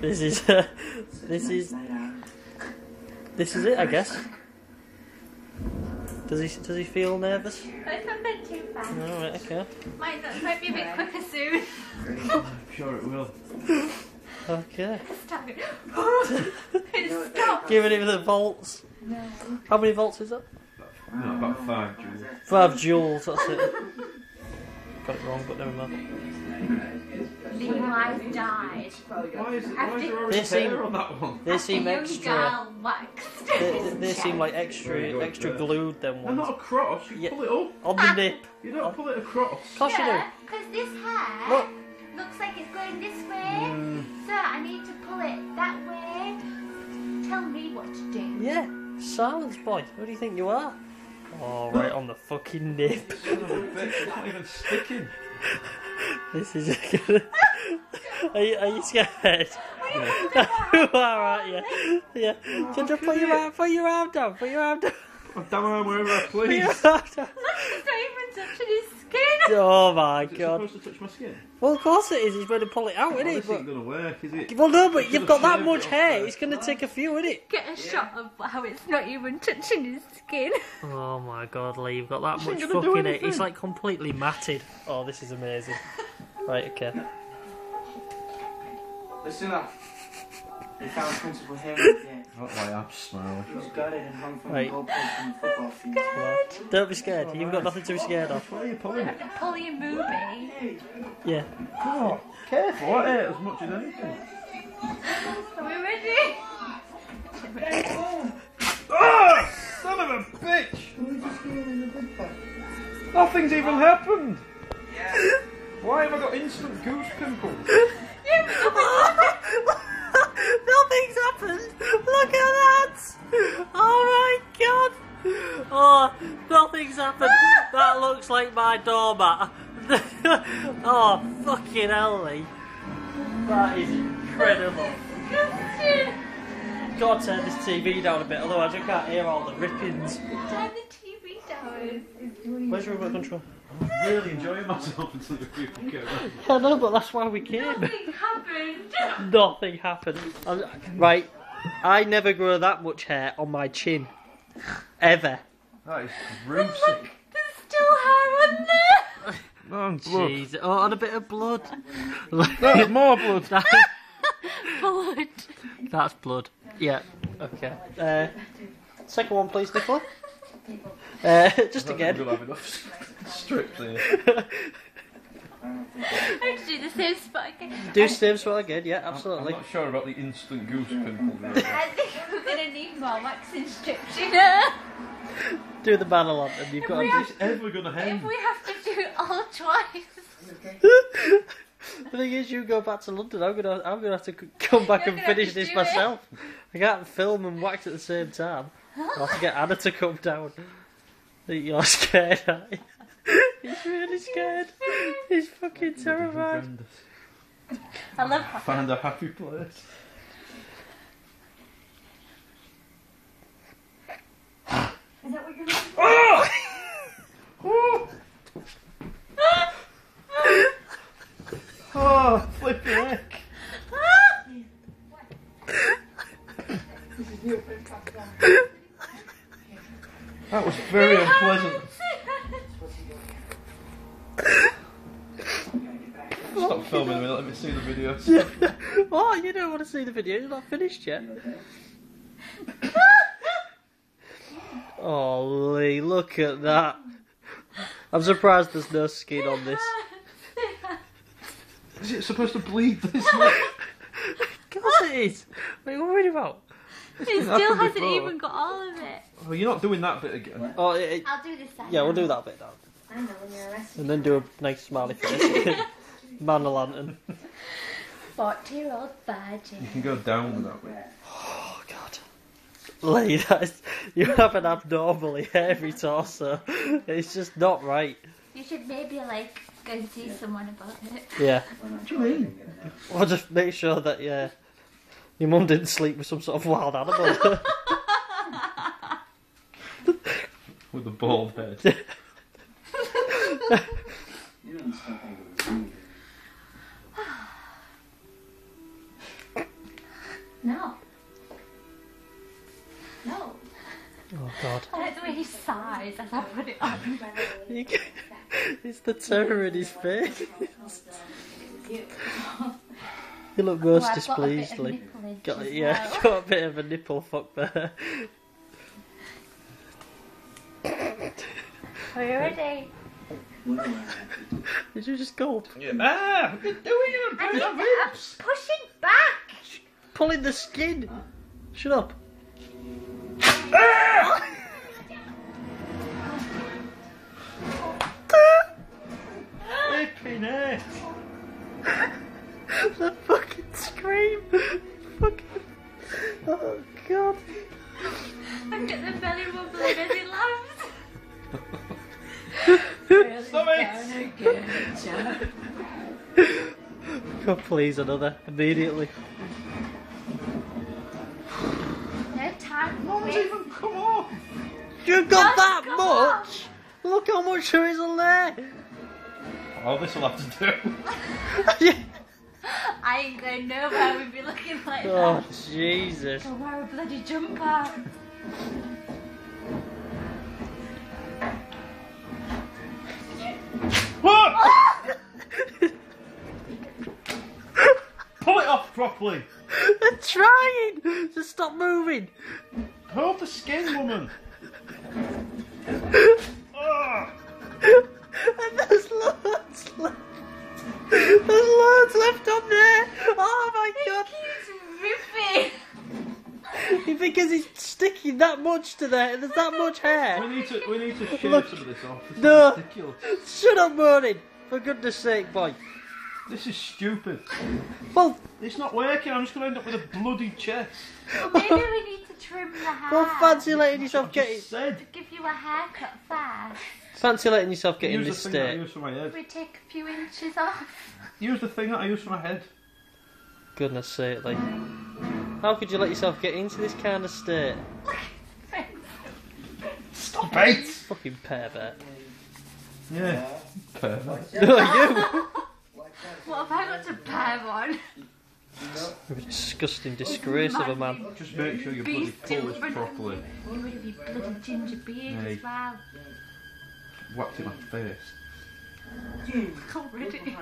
This is uh, this is this is it, I guess. Does he does he feel nervous? I Both a bit too fast. All right, okay. Might, might be a bit quicker soon. I'm sure it will. Okay. Stop it. Giving him the volts. No. How many volts is that? No, about five joules. Five joules. That's it. Got it wrong, but never mind the died. Why is, why is there already seem, on that one? They seem extra. They, they seem like extra, extra glued them ones. They're not across. You yeah. pull it up on the ah. nip. You don't oh. pull it across. Of course yeah, you do. Because this hair Look. looks like it's going this way, mm. so I need to pull it that way. Tell me what to do. Yeah, silence, boy. Who do you think you are? Oh, right on the fucking nip. Son of a bitch, it's not even sticking. This is gonna... are you are you scared? Who are, you? Yeah. Oh, Ginger, put your arm, put your arm down, put your arm down. I'm down wherever I please. Put your arm down. Favourite section is oh my Is it god. supposed to touch my skin? Well, of course it is. He's going to pull it out, oh, isn't this ain't he? gonna work, is it? Well, no, but you've got that much hair. It's going to take a few, isn't it? Get a shot of how it's not even touching his skin. Oh my god, Lee, you've got that much fucking it. It's like completely matted. Oh, this is amazing. right, okay. Listen up. He principal Harry again. Not my gutted and hung from Right. the goalpost from the football field. Don't be scared. You've got nothing to be scared of. Why are you pulling it? Yeah. Oh, careful. What it as much as anything. Are we ready? Ah! Son of a bitch! Nothing's even happened! Why have I got instant goose pimples? nothing's happened. Look at that. Oh my god. Oh, nothing's happened. that looks like my doormat. oh, fucking hell, Lee. That is incredible. God, turn this TV down a bit, otherwise I can't hear all the rippings. Where's your remote control? I'm really enjoying myself until the people came. I know, but that's why we came. Nothing happened. Nothing happened. I'm, right, I never grow that much hair on my chin, ever. That is gruesome. Look, there's still hair on there. Oh, jeez. Oh, and a bit of blood. More blood. Blood. That's blood. Yeah. Okay. Uh, second one, please, Nichola. Uh, just again. We'll. I have to do the same spot again. Do the same spot again, yeah, absolutely. I'm, not sure about the instant goose pimple. I think I'm gonna need more wax instruction. do the battle on And You've if got to do. Ever gonna end? If we have to do it all twice. the thing is, you go back to London. I'm gonna, I'm gonna have to come back You're and finish this myself. It. I can't film and wax at the same time. I have to get Anna to come down. You're scared, are you? He's really scared. He's fucking terrified. I love that. Find a happy place. Oh! oh! oh, flip your. This is. That was very unpleasant. Stop filming me, let me see the video. what? You don't want to see the video? You're not finished yet. oh, Lee, look at that. I'm surprised there's no skin on this. Is it supposed to bleed this much? of course it is. What are you worried about? It still hasn't before. even got all of it. Well, you're not doing that bit again. Oh, it, it, I'll do this side. Yeah, we'll do that bit now. I know when you're arrested. And then do a nice smiley face. Man a lantern. 40 year old virgin. You can go down that way. Oh, God. Lee, that! you have an abnormally hairy torso. It's just not right. You should maybe, like, go and see yeah. someone about it. Yeah. What do you mean? Or just make sure that, yeah. Your mum didn't sleep with some sort of wild animal. with a bald head. no. No. Oh God. I like the way he sighs as I put it on. it's the terror in his face. You look most Oh, I've got a bit displeased, of Got, as yeah, well. got a bit of a nipple fuck there. Are you ready? Did you just go Yeah. Ah, what are you doing? I'm I putting need on to, I'm pushing back. pulling the skin? Shut up. It. God, please, another. Immediately. No time Mum's even come off. You've got Just that come much? Look how much there is on there. Oh, this will have to do. I ain't going nowhere we'd be looking like oh, that. Jesus. I'll wear a bloody jumper. Pull it off properly. I'm trying to stop moving. Hold the skin, woman. Ah. And there's loads left. There's loads left on there. Oh my god. Keeps ripping. Because he's sticking that much to there. There's that much hair. We need to we need to shave Look. some of this off. This No. ridiculous. Shut up, Morning. For goodness sake, boy. This is stupid. Well, It's not working. I'm just going to end up with a bloody chest. Maybe we need to trim the hair. well, fancy letting yourself I get just said. Give you a haircut fast. fancy letting yourself get in Use this the thing that I state. use for my head. We take a few inches off. Use the thing that I use for my head. Goodness sake, like, how could you let yourself get into this kind of state? Stop it! Fucking pervert. Yeah. Perfect. No, you. What have I got to bear on? You're a disgusting disgrace of a man. Just make sure you bloody Beast pull this properly. Get rid of your bloody ginger beard Hey. as well. Whacked in my face. Got rid of it.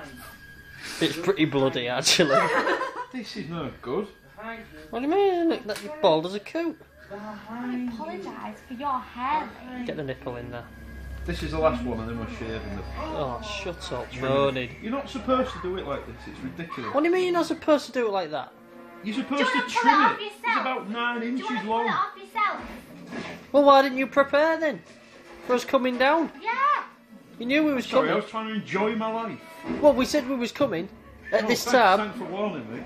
It's pretty bloody, actually. This is no good. What do you mean? Look, that you're bald as a coot. I apologise for your hair. Get the nipple in there. This is the last one, and then we're shaving the. Oh, shut up, moaning. You're not supposed to do it like this. It's ridiculous. What do you mean you're not supposed to do it like that? You're supposed Do to you wanna pull trim it off it. It's about nine Do you inches want to pull it long. off yourself? Well, why didn't you prepare then? For us coming down? Yeah. You knew we was Sorry, I was trying to enjoy my life. Well, we said we was coming at Oh, this thanks, time. Thanks for warning me.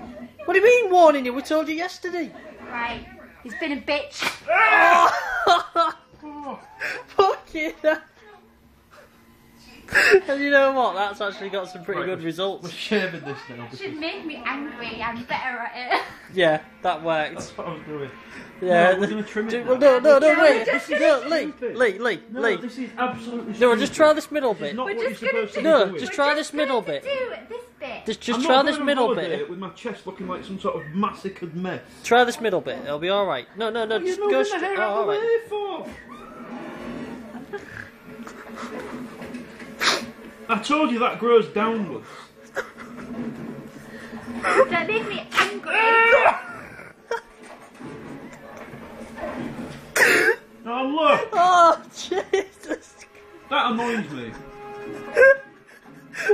What do you mean warning you? We told you yesterday. Right. He's been a bitch. Oh, Fucking hell. And you know what? That's actually got some pretty Right, good we're- results. we're shaving this now. Should Because make me angry. I'm better at it. Yeah, that worked. that's what I was doing. Yeah. No, we're gonna trim it Do- now. well, no, no, no, No, wait. we're just No, gonna Lee, keep. Lee, Lee, No, Lee. this is absolutely. No, just try this middle bit. not We're what just you're gonna supposed to do- be No, doing. just We're try just this middle going to bit. Do this bit. Just, just I'm try not this going on middle holiday bit. with my chest looking like some sort of massacred mess. Try this middle bit. It'll be all right. No, no, no. Just What are you Just moving the straight. hair Oh, out all of the right. way for? I told you that grows downwards. That made me angry. Now look, Oh, Jesus. that annoys me.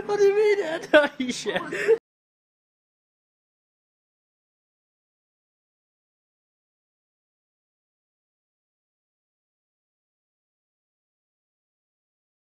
What do you mean it annoys you?